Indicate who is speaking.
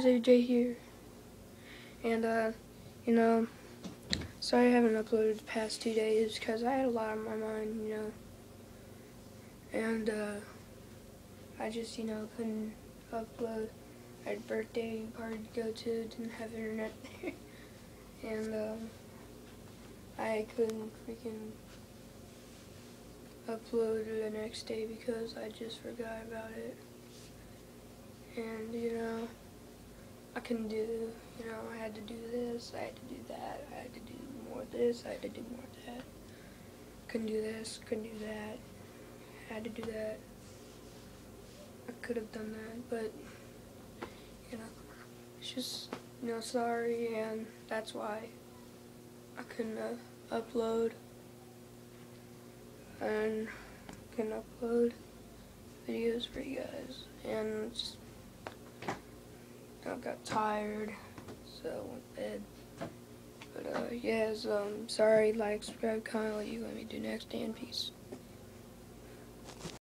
Speaker 1: guys, AJ here. And, uh, you know, sorry I haven't uploaded the past two days because I had a lot on my mind, you know. And, uh, I just, you know, couldn't upload. I had a birthday party to go to, didn't have internet there. and, um, I couldn't freaking upload the next day because I just forgot about it. And, you know, I couldn't do, you know, I had to do this, I had to do that, I had to do more this, I had to do more that. Couldn't do this, couldn't do that, had to do that. I could have done that, but, you know, it's just, you know, sorry, and that's why I couldn't uh, upload. And can upload videos for you guys. And just I got tired, so I went to bed. But uh, yes, um, sorry, like, subscribe, comment, what you let me do next, and peace.